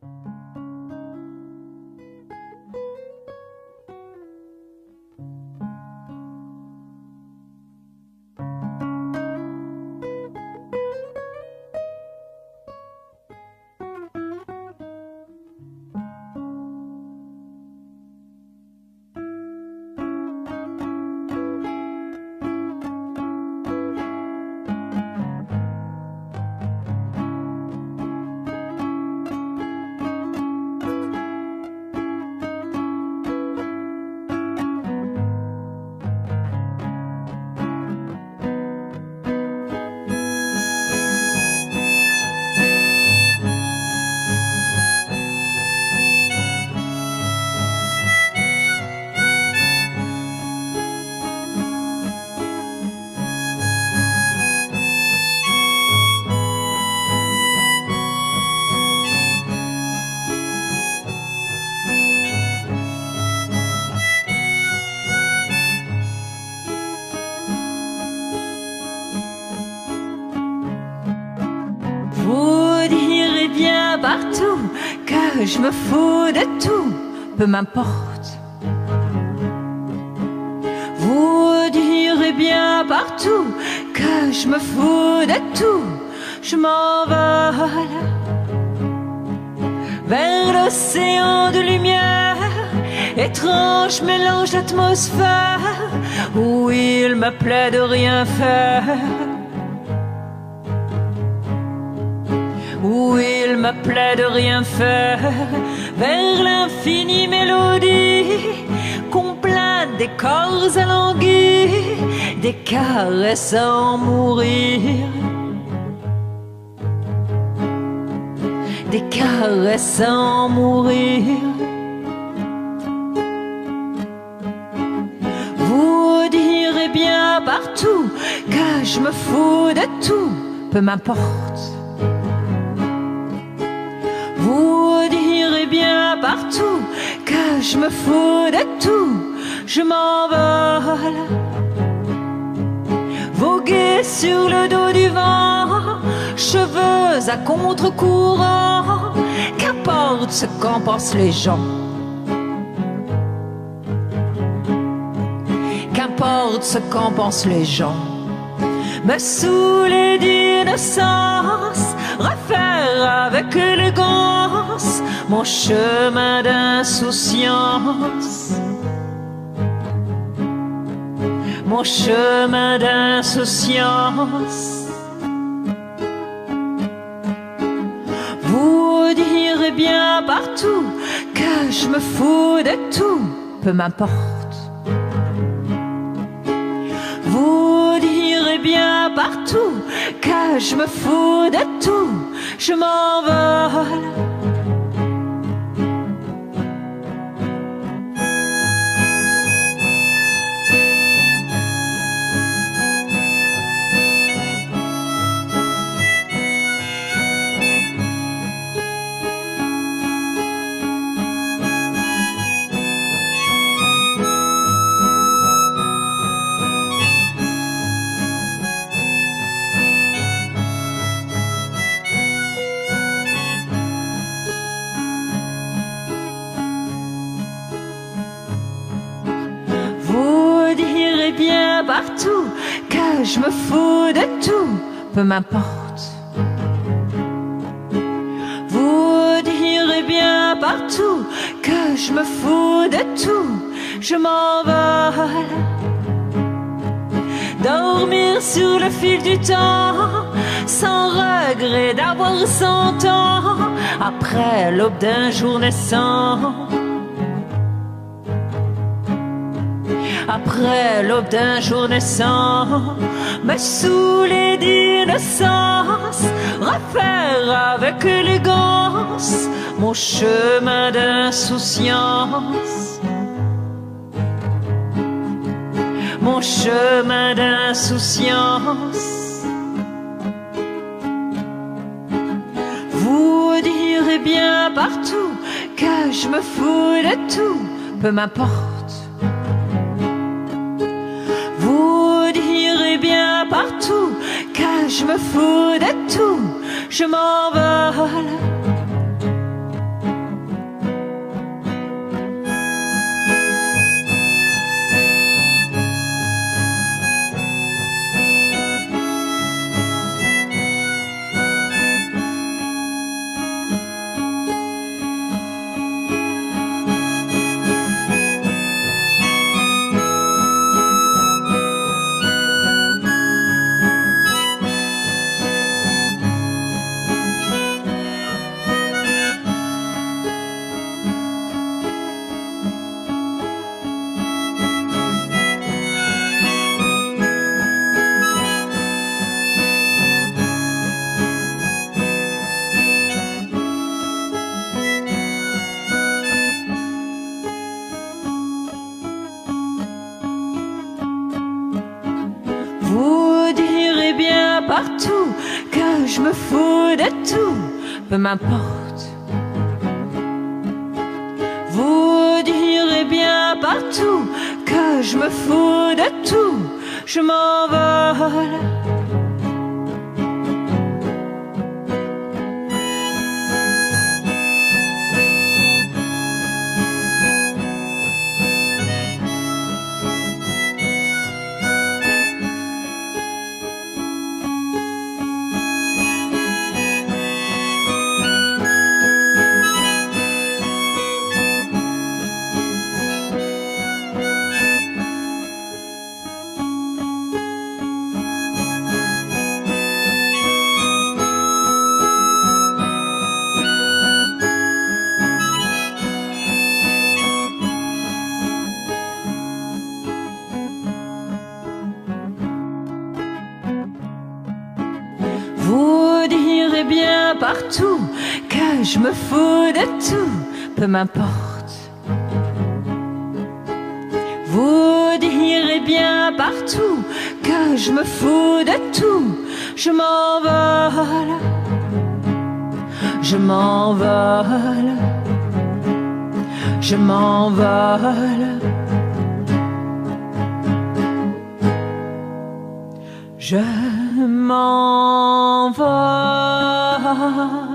Vous partout que je me fous de tout, peu m'importe. Vous direz bien partout que je me fous de tout, je m'envole vers l'océan de lumière, étrange mélange d'atmosphère où il me plaît de rien faire. Me plaît de rien faire, vers l'infinie mélodie qu'on plaint des corps alanguis, des caresses sans mourir. Des caresses sans mourir. Vous direz bien partout que je me fous de tout, peu m'importe. Vous direz bien partout que je me fous de tout, je m'envole. Voguer sur le dos du vent, cheveux à contre-courant, qu'importe ce qu'en pensent les gens. Qu'importe ce qu'en pensent les gens. Me saouler d'innocence, mon chemin d'insouciance. Mon chemin d'insouciance. Vous direz bien partout que je me fous de tout, peu m'importe. Vous direz bien partout que je me fous de tout, je m'envole. Partout que je me fous de tout, peu m'importe. Vous direz bien partout que je me fous de tout, je m'envole. Dormir sur le fil du temps, sans regret d'avoir cent ans, après l'aube d'un jour naissant. Après l'aube d'un jour naissant, me saouler d'innocence, refaire avec élégance mon chemin d'insouciance. Mon chemin d'insouciance. Vous direz bien partout que je me fous de tout, peu m'importe. Partout que je me fous de tout, je m'envole. Je me fous de tout, peu m'importe. Vous direz bien partout que je me fous de tout, je m'envole. Partout que je me fous de tout, peu m'importe. Vous direz bien partout que je me fous de tout, je m'envole, je m'envole, je m'envole. Je m'envole. heart.